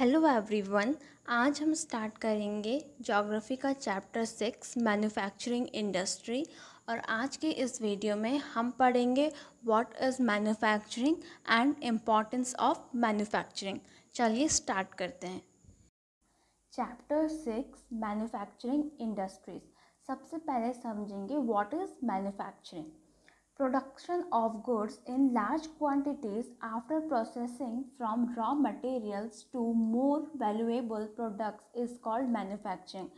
Hello everyone आज हम start करेंगे ज्योग्राफी का चैप्टर सिक्स मैन्युफैक्चरिंग इंडस्ट्री और आज के इस वीडियो में हम पढ़ेंगे what is manufacturing and importance of manufacturing चलिए स्टार्ट करते हैं। चैप्टर सिक्स मैन्युफैक्चरिंग इंडस्ट्रीज़ सबसे पहले समझेंगे what is manufacturing Production of goods in large quantities after processing from raw materials to more valuable products is called manufacturing.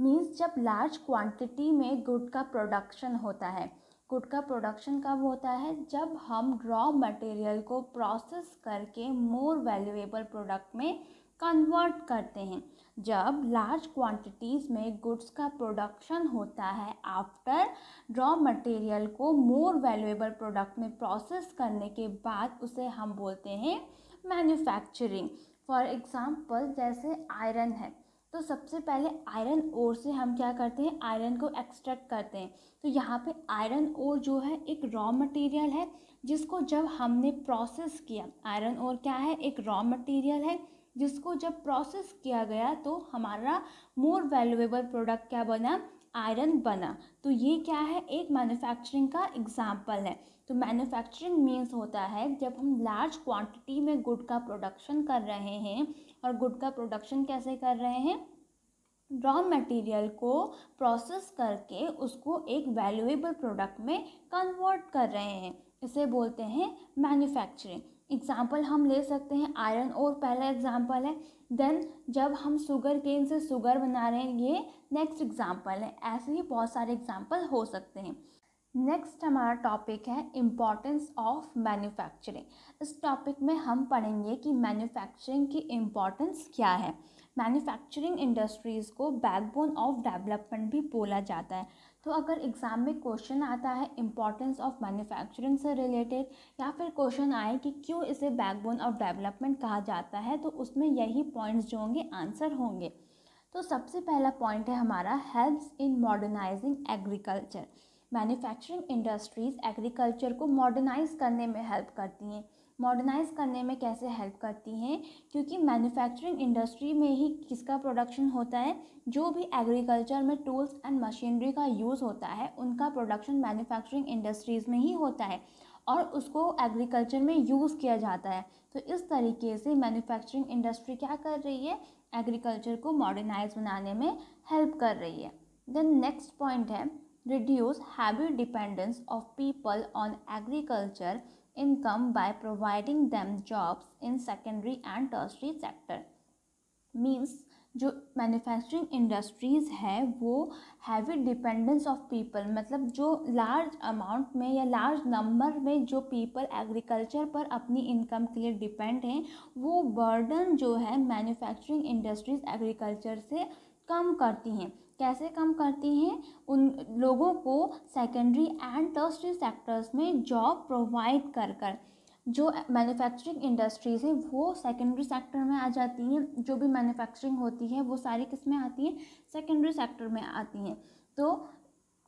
Means जब large quantity में good का production होता है गुड का production कब होता है? जब हम रॉ मटेरियल को प्रोसेस करके मोर वैल्यूएबल प्रोडक्ट में कन्वर्ट करते हैं। जब लार्ज क्वांटिटीज़ में गुड्स का प्रोडक्शन होता है आफ्टर रॉ मटेरियल को मोर वैल्यूएबल प्रोडक्ट में प्रोसेस करने के बाद उसे हम बोलते हैं मैन्युफैक्चरिंग फॉर एग्ज़ाम्पल जैसे आयरन है। तो सबसे पहले आयरन ओर से हम क्या करते हैं? आयरन को एक्सट्रैक्ट करते हैं। तो यहाँ पे आयरन ओर जो है, एक रॉ मटेरियल है, जिसको जब हमने प्रोसेस किया। आयरन ओर क्या है? एक रॉ मटेरियल है, जिसको जब प्रोसेस किया गया तो हमारा मोर वैल्यूएबल प्रोडक्ट क्या बना? आयरन बना। तो ये क्या है? एक मैन्युफैक्चरिंग का एग्ज़ाम्पल है। तो मैन्युफैक्चरिंग मीन्स होता है, जब हम लार्ज क्वांटिटी में गुड का प्रोडक्शन कर रहे हैं, और गुड का प्रोडक्शन कैसे कर रहे हैं? रॉ मटेरियल को प्रोसेस करके उसको एक वैल्यूएबल प्रोडक्ट में कन्वर्ट कर रहे हैं। इसे बोलते हैं मैन्युफैक्चरिंग एग्ज़ाम्पल हम ले सकते हैं आयरन और पहला एग्ज़ाम्पल है देन जब हम शुगर केन से शुगर बना रहे हैं, ये नेक्स्ट एग्ज़ाम्पल है। ऐसे ही बहुत सारे एग्ज़ाम्पल हो सकते हैं। नेक्स्ट हमारा टॉपिक है इम्पॉर्टेंस ऑफ़ मैन्युफैक्चरिंग इस टॉपिक में हम पढ़ेंगे कि मैन्युफैक्चरिंग की इम्पॉर्टेंस क्या है। मैन्युफैक्चरिंग इंडस्ट्रीज़ को बैकबोन ऑफ़ डेवलपमेंट भी बोला जाता है। तो अगर एग्ज़ाम में क्वेश्चन आता है इम्पॉर्टेंस ऑफ़ मैन्युफैक्चरिंग से रिलेटेड या फिर क्वेश्चन आए कि क्यों इसे बैकबोन ऑफ़ डेवलपमेंट कहा जाता है तो उसमें यही पॉइंट्स जो होंगे आंसर होंगे। तो सबसे पहला पॉइंट है हमारा helps in modernizing agriculture manufacturing industries agriculture को मॉडर्नाइज करने में हेल्प करती हैं। मॉडर्नाइज करने में कैसे हेल्प करती हैं? क्योंकि मैन्युफैक्चरिंग इंडस्ट्री में ही किसका प्रोडक्शन होता है? जो भी एग्रीकल्चर में टूल्स एंड मशीनरी का यूज़ होता है, उनका प्रोडक्शन मैन्युफैक्चरिंग इंडस्ट्रीज़ में ही होता है और उसको एग्रीकल्चर में यूज़ किया जाता है। तो इस तरीके से मैन्युफैक्चरिंग इंडस्ट्री क्या कर रही है? एग्रीकल्चर को मॉडर्नाइज बनाने में हेल्प कर रही है। देन नेक्स्ट पॉइंट है reduce heavy dependence of people on agriculture income by providing them jobs in secondary and tertiary sector. Means, जो मैन्युफैक्चरिंग इंडस्ट्रीज़ है, वो हैवी डिपेंडेंस ऑफ़ पीपल मतलब जो लार्ज अमाउंट में या लार्ज नंबर में जो पीपल एग्रीकल्चर पर अपनी इनकम के लिए डिपेंड हैं, वो बर्डन जो है मैन्युफैक्चरिंग इंडस्ट्रीज़ एग्रीकल्चर से कम करती हैं। कैसे कम करती हैं? उन लोगों को सेकेंडरी एंड टर्सरी सेक्टर्स में जॉब प्रोवाइड कर कर। जो मैन्युफैक्चरिंग इंडस्ट्रीज़ हैं, वो सेकेंडरी सेक्टर में आ जाती हैं। जो भी मैन्युफैक्चरिंग होती है, वो सारी किसमें आती हैं? सेकेंडरी सेक्टर में आती हैं। तो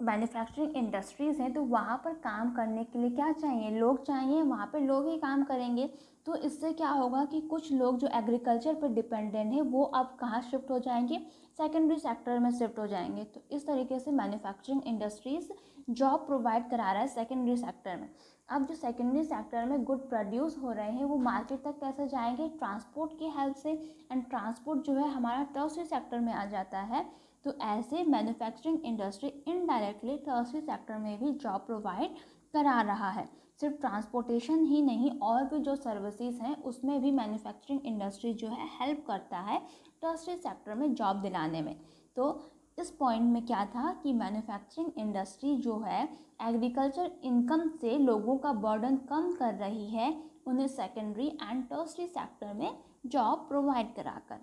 मैन्युफैक्चरिंग इंडस्ट्रीज़ हैं तो वहाँ पर काम करने के लिए क्या चाहिए? लोग चाहिए, वहाँ पर लोग ही काम करेंगे। तो इससे क्या होगा कि कुछ लोग जो एग्रीकल्चर पर डिपेंडेंट हैं, वो अब कहाँ शिफ्ट हो जाएँगे? सेकेंडरी सेक्टर में शिफ्ट हो जाएँगे। तो इस तरीके से मैन्युफैक्चरिंग इंडस्ट्रीज़ जॉब प्रोवाइड करा रहा है सेकेंडरी सेक्टर में। अब जो सेकेंडरी सेक्टर में गुड प्रोड्यूस हो रहे हैं, वो मार्केट तक कैसे जाएँगे? ट्रांसपोर्ट की हेल्प से एंड ट्रांसपोर्ट जो है हमारा टर्सरी सेक्टर में आ जाता है। तो ऐसे manufacturing industry indirectly tertiary sector में भी जॉब प्रोवाइड करा रहा है। सिर्फ़ ट्रांसपोर्टेशन ही नहीं, और भी जो सर्विसेज़ हैं, उसमें भी मैन्युफैक्चरिंग इंडस्ट्री जो है हेल्प करता है टर्सरी सेक्टर में जॉब दिलाने में। तो इस पॉइंट में क्या था कि मैन्युफैक्चरिंग इंडस्ट्री जो है एग्रीकल्चर इनकम से लोगों का बर्डन कम कर रही है, उन्हें सेकेंडरी एंड टर्सरी सेक्टर में जॉब प्रोवाइड कराकर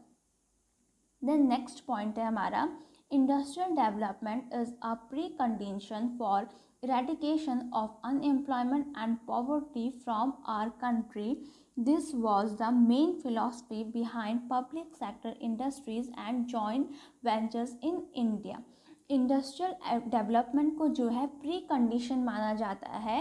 देन नेक्स्ट पॉइंट है हमारा industrial development is a precondition for eradication of unemployment and poverty from our country. This was the main philosophy behind public sector industries and joint ventures in India. Industrial development को जो है pre condition माना जाता है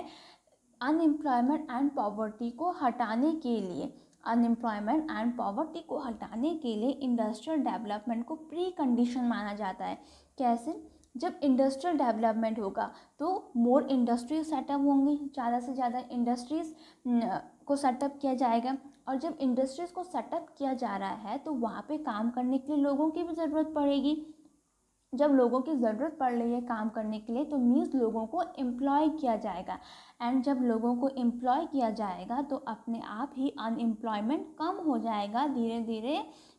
unemployment and poverty को हटाने के लिए। अनएम्प्लॉयमेंट एंड पॉवर्टी को हटाने के लिए इंडस्ट्रियल डेवलपमेंट को प्री कंडीशन माना जाता है। कैसे? जब इंडस्ट्रियल डेवलपमेंट होगा तो मोर इंडस्ट्रीज़ सेटअप होंगी, ज़्यादा से ज़्यादा इंडस्ट्रीज़ को सेटअप किया जाएगा और जब इंडस्ट्रीज़ को सेटअप किया जा रहा है तो वहाँ पे काम करने के लिए लोगों की भी ज़रूरत पड़ेगी। जब लोगों की ज़रूरत पड़ रही है काम करने के लिए तो मीन्स लोगों को एम्प्लॉय किया जाएगा। एंड जब लोगों को एम्प्लॉय किया जाएगा तो अपने आप ही अनएम्प्लॉयमेंट कम हो जाएगा धीरे धीरे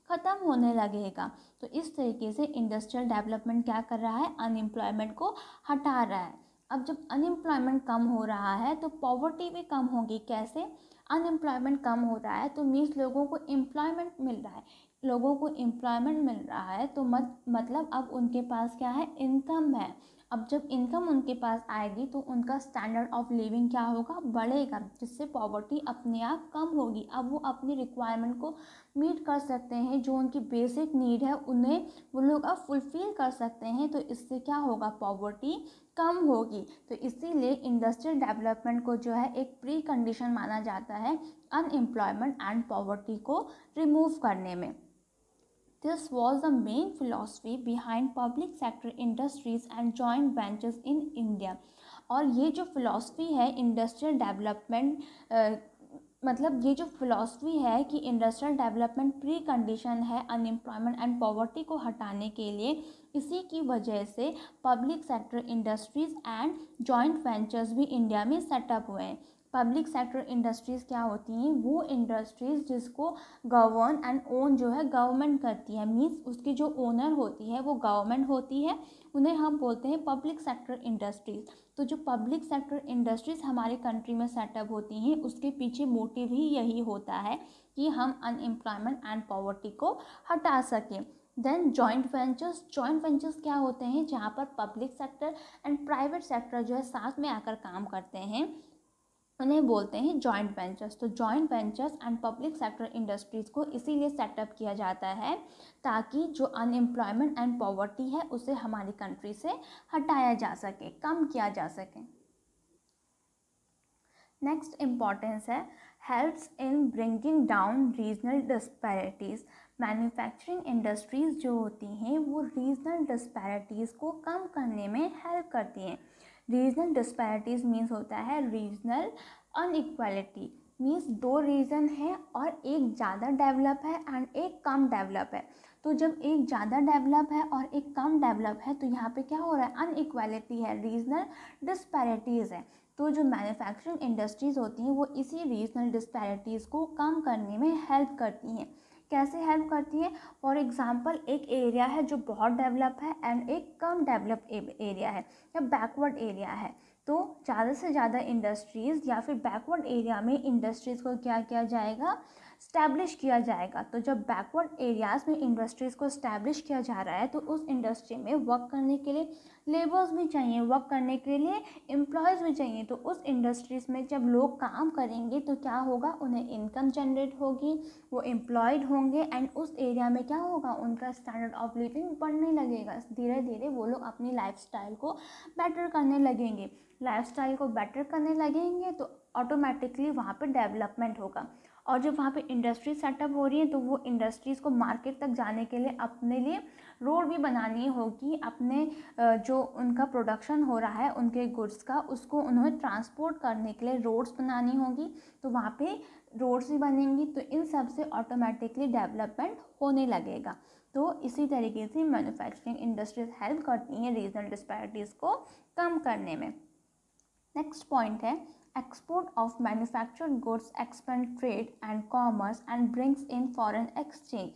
ख़त्म होने लगेगा। तो इस तरीके से इंडस्ट्रियल डेवलपमेंट क्या कर रहा है? अनएम्प्लॉयमेंट को हटा रहा है। अब जब अनएम्प्लॉयमेंट कम हो रहा है तो पॉवर्टी भी कम होगी। कैसे? अनएम्प्लॉयमेंट कम हो रहा है तो मीन्स लोगों को एम्प्लॉयमेंट मिल रहा है। लोगों को एम्प्लॉयमेंट मिल रहा है तो मत मतलब अब उनके पास क्या है? इनकम है। अब जब इनकम उनके पास आएगी तो उनका स्टैंडर्ड ऑफ़ लिविंग क्या होगा? बढ़ेगा, जिससे पॉवर्टी अपने आप कम होगी। अब वो अपनी रिक्वायरमेंट को मीट कर सकते हैं, जो उनकी बेसिक नीड है, उन्हें वो लोग अब फुलफ़िल कर सकते हैं तो इससे क्या होगा? पॉवर्टी कम होगी। तो इसीलिए इंडस्ट्रियल डेवलपमेंट को जो है एक प्री कंडीशन माना जाता है अनएम्प्लॉयमेंट एंड पॉवर्टी को रिमूव करने में। This was the main philosophy behind public sector industries and joint ventures in India और ये जो फिलॉसफी है इंडस्ट्रियल डेवलपमेंट मतलब ये जो फिलॉसफी है कि इंडस्ट्रियल डेवलपमेंट प्री कंडीशन है अनएम्प्लॉयमेंट एंड पॉवर्टी को हटाने के लिए, इसी की वजह से public sector industries and joint ventures भी इंडिया में सेटअप हुए हैं। पब्लिक सेक्टर इंडस्ट्रीज़ क्या होती हैं? वो इंडस्ट्रीज़ जिसको गवर्न एंड ओन जो है गवर्नमेंट करती है। मीन्स उसकी जो ओनर होती है, वो गवर्नमेंट होती है। उन्हें हम बोलते हैं पब्लिक सेक्टर इंडस्ट्रीज़ तो जो पब्लिक सेक्टर इंडस्ट्रीज़ हमारे कंट्री में सेटअप होती हैं, उसके पीछे मोटिव ही यही होता है कि हम अनएम्प्लॉयमेंट एंड पॉवर्टी को हटा सकें। Then joint ventures joint ventures क्या होते हैं? जहाँ पर public sector and private sector जो है साथ में आकर काम करते हैं। उन्हें बोलते हैं जॉइंट वेंचर्स तो joint ventures and public sector industries को इसीलिए सेटअप किया जाता है ताकि जो अनएम्प्लॉयमेंट एंड पॉवर्टी है, उसे हमारी कंट्री से हटाया जा सके, कम किया जा सके। नेक्स्ट इम्पॉर्टेंस है helps in bringing down regional disparities manufacturing industries जो होती हैं, वो रीजनल डिस्पैरिटीज़ को कम करने में हेल्प करती हैं। रीजनल डिस्पैरिटीज़ मीन्स होता है रीजनल अनइक्वालिटी मीन्स दो रीजन है और एक ज़्यादा डेवलप है एंड एक कम डेवलप है. तो जब एक ज़्यादा डेवलप है और एक कम डेवलप है तो यहाँ पे क्या हो रहा है? अनइक्वालिटी है रीजनल डिस्पैरिटीज़ है. तो जो मैन्युफैक्चरिंग इंडस्ट्रीज़ होती हैं, वो इसी रीजनल डिस्पैरिटीज़ को कम करने में हेल्प करती हैं. कैसे हेल्प करती है? फॉर एग्ज़ाम्पल एक एरिया है जो बहुत डेवलप है एंड एक कम डेवलप एरिया है या बैकवर्ड एरिया है। तो ज़्यादा से ज़्यादा इंडस्ट्रीज़ या फिर बैकवर्ड एरिया में इंडस्ट्रीज़ को क्या किया जाएगा? स्टैब्लिश किया जाएगा। तो जब बैकवर्ड एरियाज़ में इंडस्ट्रीज़ को स्टैब्लिश किया जा रहा है तो उस इंडस्ट्री में वर्क करने के लिए लेबर्स भी चाहिए वर्क करने के लिए एम्प्लॉयज़ भी चाहिए। तो उस इंडस्ट्रीज़ में जब लोग काम करेंगे तो क्या होगा? उन्हें इनकम जनरेट होगी, वो एम्प्लॉयड होंगे एंड उस एरिया में क्या होगा? उनका स्टैंडर्ड ऑफ़ लिविंग बढ़ने लगेगा। धीरे धीरे वो लोग अपनी लाइफ को बेटर करने लगेंगे। लाइफ को बेटर करने लगेंगे तो ऑटोमेटिकली वहाँ पर डेवलपमेंट होगा। और जब वहाँ पे इंडस्ट्री सेटअप हो रही है तो वो इंडस्ट्रीज़ को मार्केट तक जाने के लिए अपने लिए रोड भी बनानी होगी। अपने जो उनका प्रोडक्शन हो रहा है, उनके गुड्स का, उसको उन्हें ट्रांसपोर्ट करने के लिए रोड्स बनानी होगी। तो वहाँ पे रोड्स भी बनेंगी तो इन सबसे ऑटोमेटिकली डेवलपमेंट होने लगेगा। तो इसी तरीके से मैन्युफैक्चरिंग इंडस्ट्रीज़ हेल्प करती हैं रीजनल डिस्पैरिटीज़ को कम करने में। नेक्स्ट पॉइंट है export of manufactured goods, expand trade and commerce and brings in foreign exchange.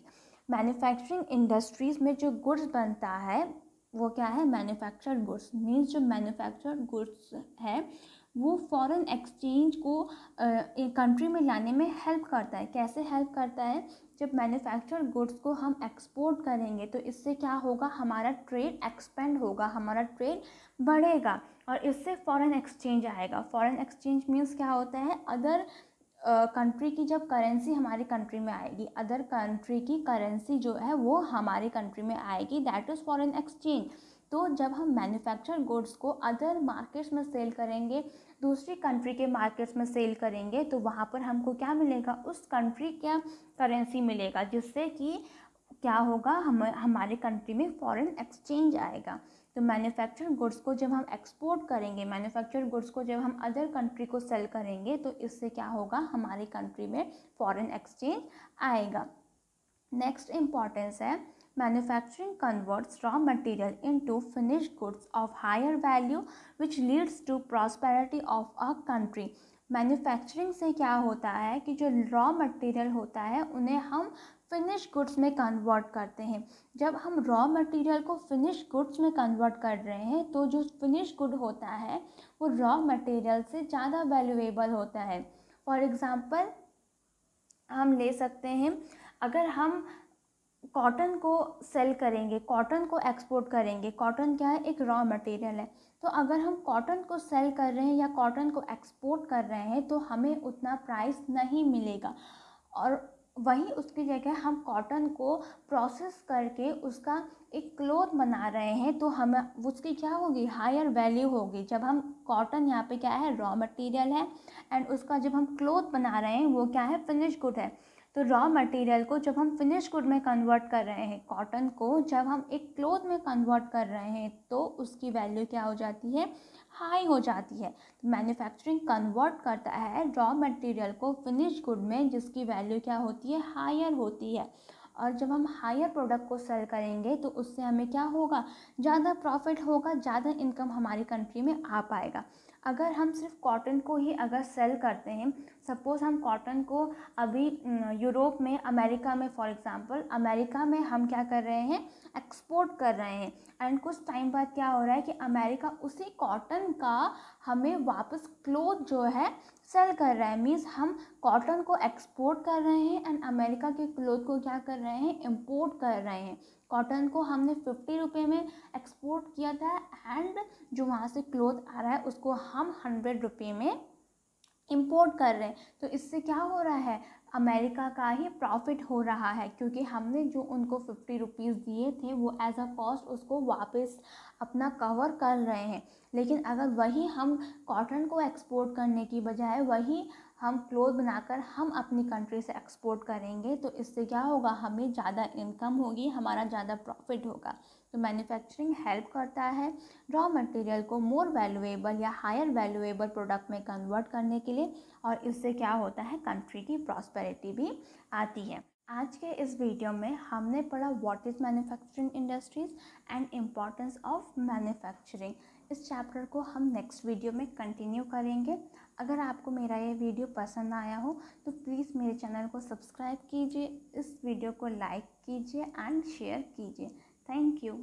Manufacturing industries में जो गुड्स बनता है, वो क्या है? मैन्युफैक्चर्ड गुड्स मीन्स जो मैन्युफैक्चर्ड गुड्स है, वो फॉरेन एक्सचेंज को कंट्री में लाने में हेल्प करता है। कैसे हेल्प करता है? जब मैन्युफैक्चर गुड्स को हम एक्सपोर्ट करेंगे तो इससे क्या होगा? हमारा ट्रेड एक्सपेंड होगा, हमारा ट्रेड बढ़ेगा। और इससे फॉरेन एक्सचेंज आएगा। फॉरेन एक्सचेंज मीन्स क्या होता है? अदर कंट्री uh, की जब करेंसी हमारी कंट्री में आएगी अदर कंट्री की करेंसी जो है वो हमारी कंट्री में आएगी। दैट इज़ फॉरेन एक्सचेंज तो जब हम मैन्युफैक्चर गुड्स को अदर मार्केट्स में सेल करेंगे दूसरी कंट्री के मार्केट्स में सेल करेंगे तो वहाँ पर हमको क्या मिलेगा? उस कंट्री का करेंसी मिलेगा जिससे कि क्या होगा? हम हमारे कंट्री में फॉरेन एक्सचेंज आएगा। तो मैन्युफैक्चर गुड्स को जब हम एक्सपोर्ट करेंगे मैन्युफैक्चर गुड्स को जब हम अदर कंट्री को सेल करेंगे तो इससे क्या होगा? हमारी कंट्री में फॉरेन एक्सचेंज आएगा। नेक्स्ट इम्पॉर्टेंस है manufacturing converts raw material into finished goods of higher value which leads to prosperity of a country manufacturing से क्या होता है कि जो रॉ मटेरियल होता है, उन्हें हम फिनिश गुड्स में कन्वर्ट करते हैं। जब हम रॉ मटेरियल को फिनिश गुड्स में कन्वर्ट कर रहे हैं तो जो फिनिश गुड होता है, वो रॉ मटेरियल से ज़्यादा वैल्यूएबल होता है। फॉर एग्ज़ाम्पल हम ले सकते हैं, अगर हम कॉटन को सेल करेंगे कॉटन को एक्सपोर्ट करेंगे कॉटन क्या है? एक रॉ मटेरियल है। तो अगर हम कॉटन को सेल कर रहे हैं या कॉटन को एक्सपोर्ट कर रहे हैं तो हमें उतना प्राइस नहीं मिलेगा। और वहीं उसकी जगह हम कॉटन को प्रोसेस करके उसका एक क्लोथ बना रहे हैं तो हमें, उसकी क्या होगी? हायर वैल्यू होगी। जब हम कॉटन यहाँ पे क्या है? रॉ मटेरियल है एंड उसका जब हम क्लोथ बना रहे हैं, वो क्या है? फिनिश गुड है। तो रॉ मटेरियल को जब हम फिनिश गुड में कन्वर्ट कर रहे हैं कॉटन को जब हम एक क्लोथ में कन्वर्ट कर रहे हैं तो उसकी वैल्यू क्या हो जाती है? हाई हो जाती है। तो मैन्युफैक्चरिंग कन्वर्ट करता है रॉ मटेरियल को फिनिश गुड में, जिसकी वैल्यू क्या होती है? हायर होती है। और जब हम हायर प्रोडक्ट को सेल करेंगे तो उससे हमें क्या होगा? ज़्यादा प्रॉफिट होगा, ज़्यादा इनकम हमारी कंट्री में आ पाएगा। अगर हम सिर्फ़ कॉटन को ही अगर सेल करते हैं सपोज़ हम कॉटन को अभी यूरोप में, अमेरिका में फॉर एग्ज़ाम्पल अमेरिका में हम क्या कर रहे हैं? एक्सपोर्ट कर रहे हैं। एंड कुछ टाइम बाद क्या हो रहा है कि अमेरिका उसी कॉटन का हमें वापस क्लोथ जो है सेल कर रहा है। मीन्स हम कॉटन को एक्सपोर्ट कर रहे हैं एंड अमेरिका के क्लोथ को क्या कर रहे हैं? इम्पोर्ट कर रहे हैं। कॉटन को हमने फिफ्टी रुपये में एक्सपोर्ट किया था एंड जो वहाँ से क्लोथ आ रहा है, उसको हम हंड्रेड रुपये में इम्पोर्ट कर रहे हैं। तो इससे क्या हो रहा है? अमेरिका का ही प्रॉफिट हो रहा है, क्योंकि हमने जो उनको फिफ्टी रुपीज़ दिए थे, वो एज अ कॉस्ट उसको वापस अपना कवर कर रहे हैं। लेकिन अगर वही हम कॉटन को एक्सपोर्ट करने की बजाय वही हम क्लोथ बनाकर हम अपनी कंट्री से एक्सपोर्ट करेंगे तो इससे क्या होगा? हमें ज़्यादा इनकम होगी, हमारा ज़्यादा प्रॉफिट होगा। तो मैन्युफैक्चरिंग हेल्प करता है। रॉ मटेरियल को मोर वैल्यूएबल या हायर वैल्यूएबल प्रोडक्ट में कन्वर्ट करने के लिए और इससे क्या होता है कंट्री की प्रॉस्पेरिटी भी आती है। आज के इस वीडियो में हमने पढ़ा what is manufacturing industries and importance of manufacturing इस चैप्टर को हम नेक्स्ट वीडियो में कंटिन्यू करेंगे। अगर आपको मेरा ये वीडियो पसंद आया हो तो प्लीज़ मेरे चैनल को सब्सक्राइब कीजिए। इस वीडियो को लाइक कीजिए एंड शेयर कीजिए। Thank you